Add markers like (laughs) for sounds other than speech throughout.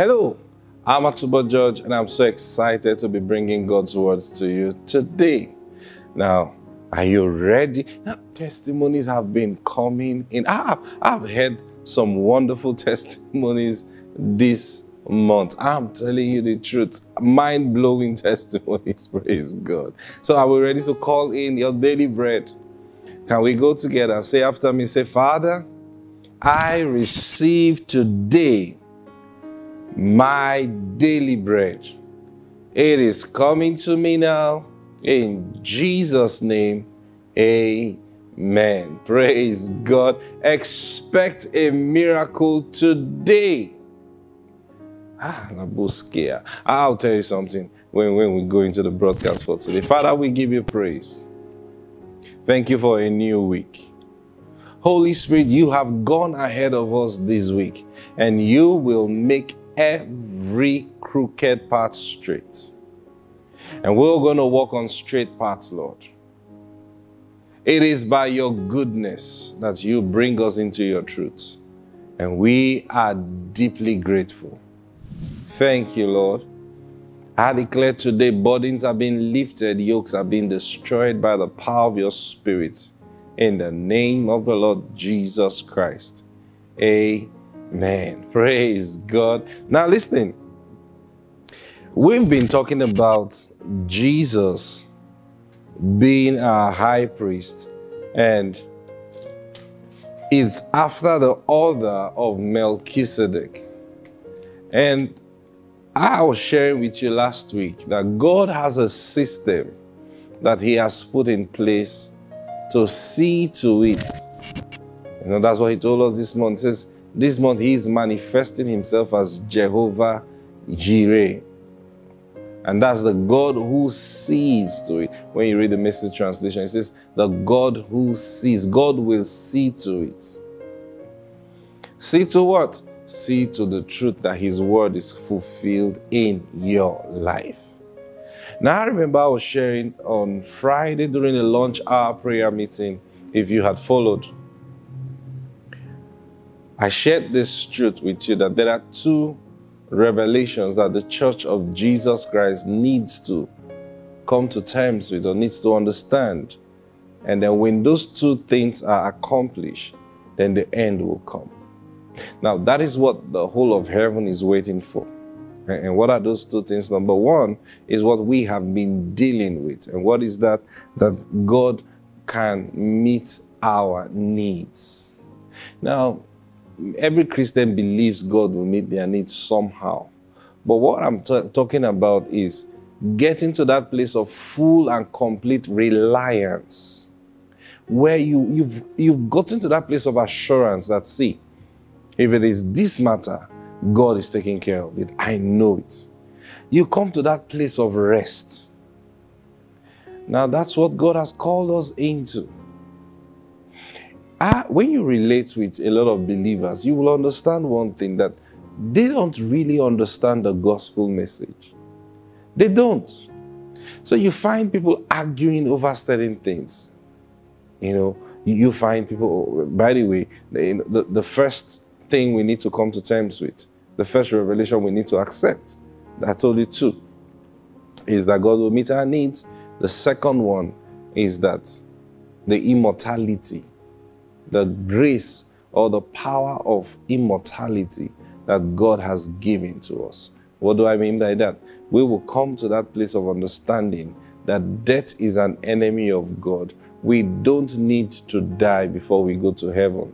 Hello, I'm Atubo George, and I'm so excited to be bringing God's words to you today. Now, are you ready? Now, testimonies have been coming in. I've, I've heard some wonderful (laughs) testimonies this month. I'm telling you the truth. Mind blowing testimonies. (laughs) Praise God. So, are we ready to call in your daily bread? Can we go together? And say after me, say, Father, I receive today my daily bread. It is coming to me now. In Jesus' name, amen. Praise God. Expect a miracle today. Ah, Nabuskia. I'll tell you something when, when we go into the broadcast for today. Father, we give you praise. Thank you for a new week. Holy Spirit, you have gone ahead of us this week and you will make every crooked path straight. And we're going to walk on straight paths, Lord. It is by your goodness that you bring us into your truth. And we are deeply grateful. Thank you, Lord. I declare today burdens are being lifted, yokes are being destroyed by the power of your Spirit. In the name of the Lord Jesus Christ. Amen. Man, praise God. Now, listen. We've been talking about Jesus being our high priest, and it's after the order of Melchizedek. And I was sharing with you last week that God has a system that He has put in place to see to it. You know, that's what He told us this month. He says, this month He is manifesting Himself as Jehovah Jireh. And that's the God who sees to it. When you read the message translation, it says, the God who sees. God will see to it. See to what? See to the truth that His word is fulfilled in your life. Now, I remember I was sharing on Friday during the lunch hour prayer meeting, if you had followed. I shared this truth with you that there are two revelations that the church of Jesus Christ needs to come to terms with or needs to understand. And then when those two things are accomplished, then the end will come. Now, that is what the whole of heaven is waiting for. And what are those two things? Number one is what we have been dealing with. And what is that? That God can meet our needs. Now, every Christian believes God will meet their needs somehow. But what I'm talking about is getting to that place of full and complete reliance, where you, you've, you've gotten to that place of assurance that, see, if it is this matter, God is taking care of it. I know it. You come to that place of rest. Now, that's what God has called us into. Ah, when you relate with a lot of believers, you will understand one thing that they don't really understand the gospel message. They don't. So you find people arguing over certain things. You know, you find people, by the way, the, the, the first thing we need to come to terms with, the first revelation we need to accept, that's only two, is that God will meet our needs. The second one is that the immortality the grace or the power of immortality that God has given to us. What do I mean by that? We will come to that place of understanding that death is an enemy of God. We don't need to die before we go to heaven.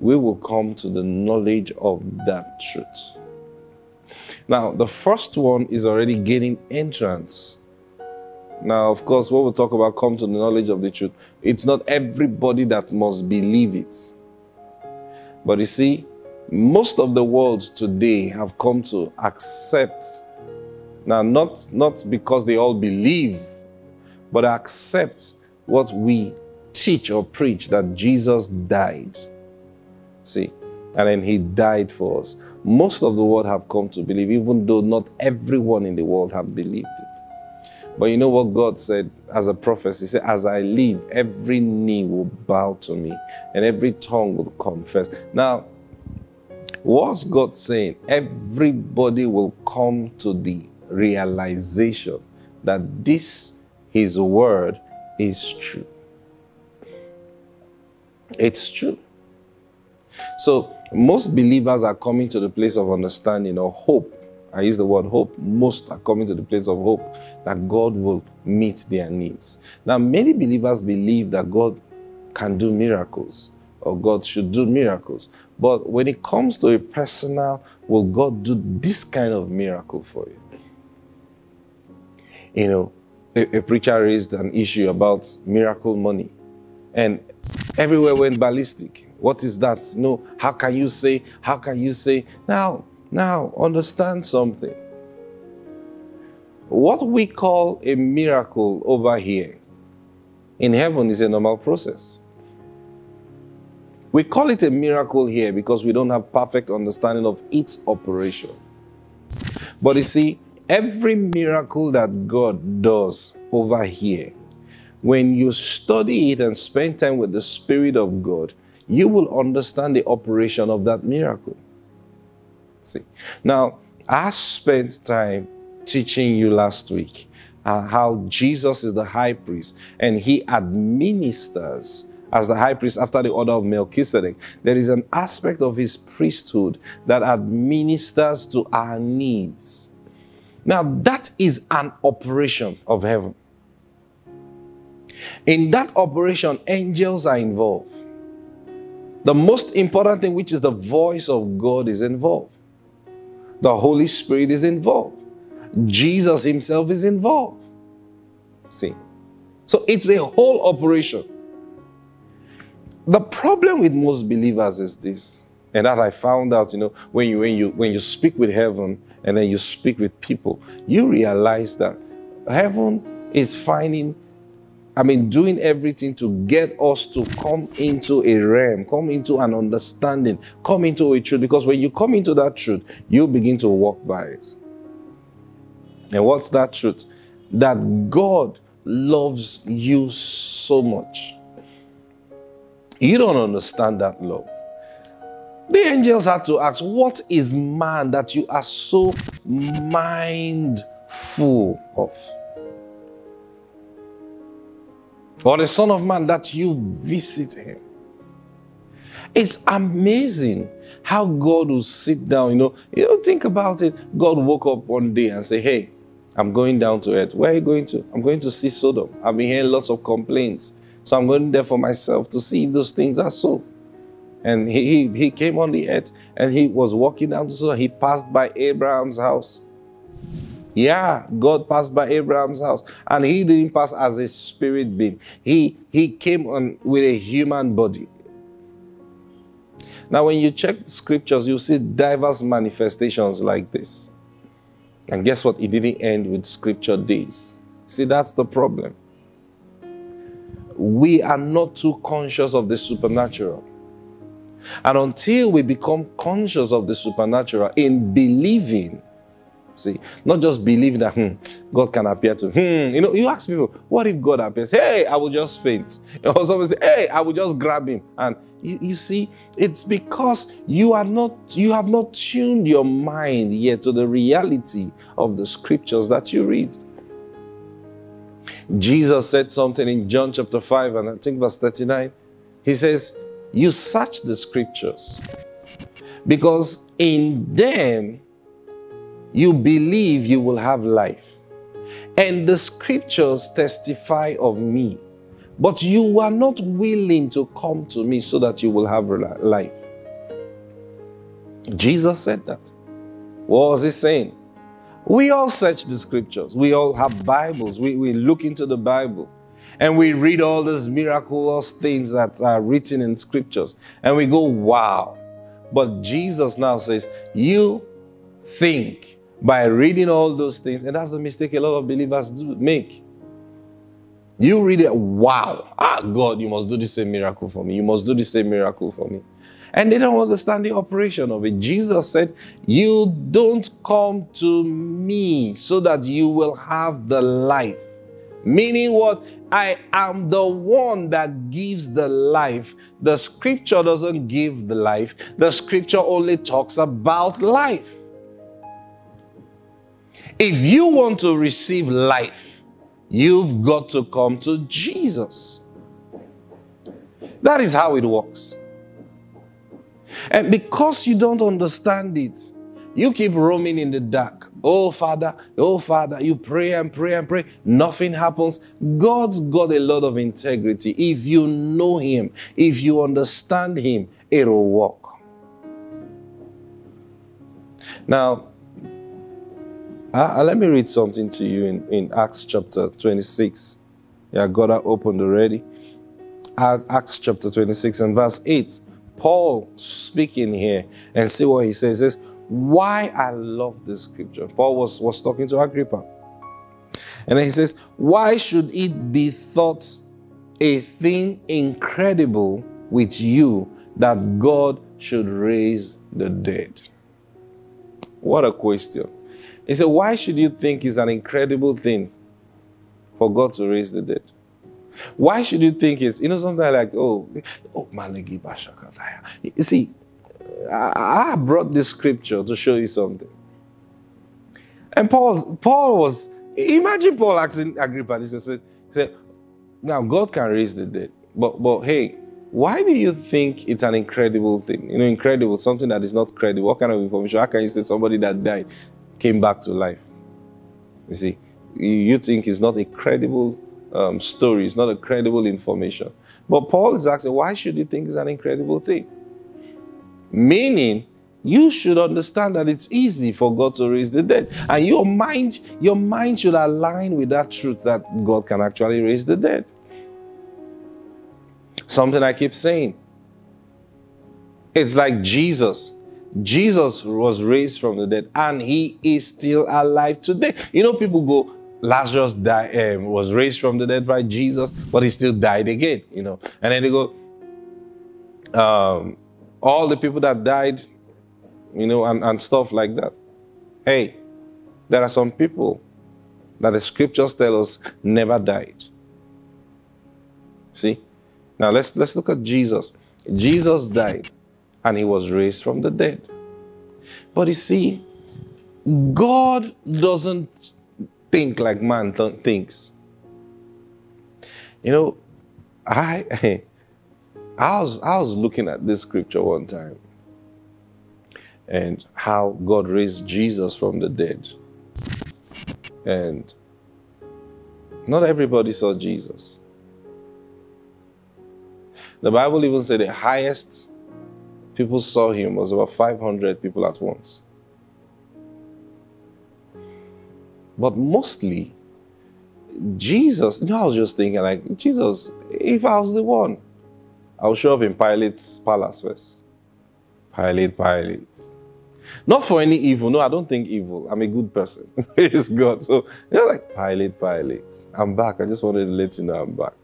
We will come to the knowledge of that truth. Now, the first one is already gaining entrance now, of course, what we talk about come to the knowledge of the truth. It's not everybody that must believe it. But you see, most of the world today have come to accept now not not because they all believe but accept what we teach or preach that Jesus died see and then he died for us most of the world have come to believe even though not everyone in the world have believed it but you know what God said as a prophecy? He said, As I live, every knee will bow to me and every tongue will confess. Now, What's God saying? Everybody will come to the realization that this, His word, is true. It's true. So, most believers are coming to the place of understanding or hope. I use the word hope. Most are coming to the place of hope that God will meet their needs. Now, many believers believe that God can do miracles or God should do miracles. But when it comes to a personal, will God do this kind of miracle for you? You know, a, a preacher raised an issue about miracle money, and everywhere went ballistic. What is that? No, how can you say? How can you say? Now, now, understand something. What we call a miracle over here in heaven is a normal process. We call it a miracle here because we don't have perfect understanding of its operation. But you see, every miracle that God does over here, when you study it and spend time with the Spirit of God, you will understand the operation of that miracle. See, now I spent time teaching you last week uh, how Jesus is the high priest and he administers as the high priest after the order of Melchizedek, there is an aspect of his priesthood that administers to our needs. Now, that is an operation of heaven. In that operation, angels are involved. The most important thing, which is the voice of God, is involved. The Holy Spirit is involved. Jesus Himself is involved. See? So it's a whole operation. The problem with most believers is this, and that I found out, you know, when you when you when you speak with heaven and then you speak with people, you realize that heaven is finding, I mean, doing everything to get us to come into a realm, come into an understanding, come into a truth. Because when you come into that truth, you begin to walk by it. And what's that truth? That God loves you so much you don't understand that love. The angels had to ask, What is man that you are so mindful of? Or the Son of Man that you visit him? It's amazing how God will sit down. You know, you know, think about it. God woke up one day and say, Hey, I'm going down to earth. Where are you going to? I'm going to see Sodom. I've been hearing lots of complaints. So I'm going there for myself to see if those things are so. And he, he, he came on the earth and he was walking down to Sodom. He passed by Abraham's house. Yeah, God passed by Abraham's house. And he didn't pass as a spirit being. He, he came on with a human body. Now, when you check the scriptures, you see diverse manifestations like this. And guess what? It didn't end with scripture days. See, that's the problem we are not too conscious of the supernatural. And until we become conscious of the supernatural in believing, see, not just believe that hmm, God can appear to, hmm, you know, you ask people, what if God appears? Hey, I will just faint. (laughs) Or someone say, hey, I will just grab him. And you, you see, it's because you are not, you have not tuned your mind yet to the reality of the scriptures that you read. Jesus said something in John chapter 5 and I think verse 39. He says, You search the scriptures because in them you believe you will have life. And the scriptures testify of me. But you are not willing to come to me so that you will have life. Jesus said that. What was he saying? We all search the scriptures. We all have Bibles. We, we look into the Bible and we read all these miraculous things that are written in scriptures. And we go, wow, But Jesus now says, You think by reading all those things, and that's the mistake a lot of believers do make. You read it, wow, ah, God, you must do the same miracle for me. You must do the same miracle for me. And they don't understand the operation of it. Jesus said, You don't come to me so that you will have the life. Meaning what? I am the one that gives the life. The scripture doesn't give the life, the scripture only talks about life. If you want to receive life, you've got to come to Jesus. That is how it works. And because you don't understand it, you keep roaming in the dark. Oh, Father, oh, Father, you pray and pray and pray. Nothing happens. God's got a lot of integrity. If you know Him, if you understand Him, it'll work. Now, uh, let me read something to you in, in Acts chapter 26. Yeah, got that opened already. Acts chapter 26 and verse 8. Paul speaking here and see what he says. He says, why I love this scripture. Paul was, was talking to Agrippa. And he says, Why should it be thought a thing incredible with you that God should raise the dead? What a question. He said, Why should you think it's an incredible thing for God to raise the dead? Why should you think it's, you know, something like, oh, oh, Malegi Bashakataya. You see, I, brought this scripture to show you something. And Paul, Paul was, imagine Paul asking Agrippa this. He said, now God can raise the dead. But, but hey, why do you think it's an incredible thing? You know, incredible, something that is not credible. What kind of information? How can you say somebody that died came back to life? You see, you think it's not a credible um, story, it's not a credible information. But Paul is asking, why should you think it's an incredible thing? Meaning, you should understand that it's easy for God to raise the dead. And your mind, your mind should align with that truth that God can actually raise the dead. Something I keep saying. It's like Jesus. Jesus was raised from the dead and he is still alive today. You know, people go, Lazarus died, um, was raised from the dead by Jesus, but he still died again, you know. And then they go, um, all the people that died, you know, and, and stuff like that. Hey, there are some people that the scriptures tell us never died. See? Now let's let's look at Jesus. Jesus died and he was raised from the dead. But you see, God doesn't think like man th- thinks. You know, I (laughs) I was, I was looking at this scripture one time and how God raised Jesus from the dead. And not everybody saw Jesus. The Bible even said the highest people saw him was about 500 people at once. But mostly, Jesus, you know, I was just thinking, like, Jesus, if I was the one, I'll show up in Pilate's palace first. Pilate, Pilate. Not for any evil. No, I don't think evil. I'm a good person. (laughs) Praise God. So you're like, Pilate, Pilate. I'm back. I just wanted to let you know I'm back.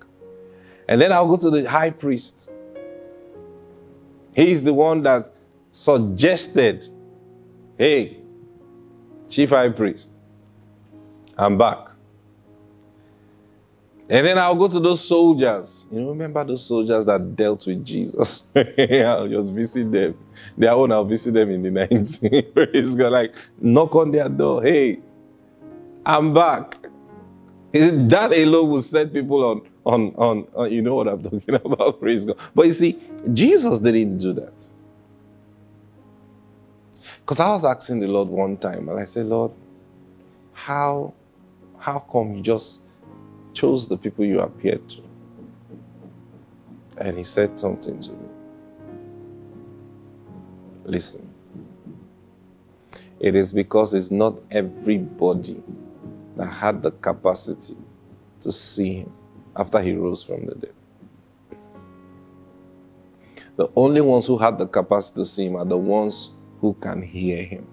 And then I'll go to the high priest. He's the one that suggested, hey, chief high priest, I'm back. And then I'll go to those soldiers. You remember those soldiers that dealt with Jesus? (laughs) I'll just visit them. Their own, I'll visit them in the (laughs) night. Praise God. Like, knock on their door. Hey, I'm back. Is that alone will set people on, on, on, on, you know what I'm talking (laughs) about. Praise God. But you see, Jesus didn't do that. Because I was asking the Lord one time, and I said, Lord, how, how come you just chose the people you appeared to. And he said something to me. Listen. It is because it's not everybody that had the capacity to see him after he rose from the dead. The only ones who had the capacity to see him are the ones who can hear him.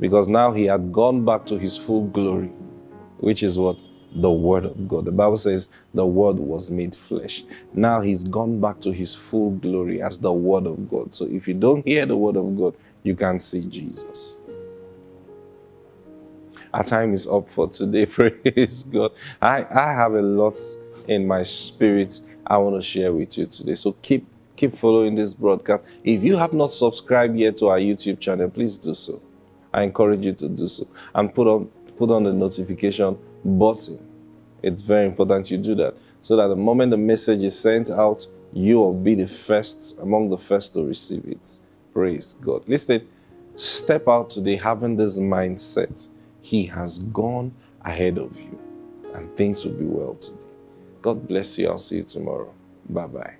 Because now he had gone back to his full glory, which is what? The Word of God. The Bible says the Word was made flesh. Now he's gone back to his full glory as the Word of God. So if you don't hear the Word of God, you can't see Jesus. Our time is up for today. (laughs) Praise God. I, I have a lot in my spirit I want to share with you today. So keep keep following this broadcast. If you have not subscribed yet to our YouTube channel, please do so. I encourage you to do so. And put on put on the notification button. It's very important you do that. So that the moment the message is sent out, you will be the first among the first to receive it. Praise God. Listen, step out today having this mindset. He has gone ahead of you, and things will be well today. God bless you. I'll see you tomorrow. Bye bye.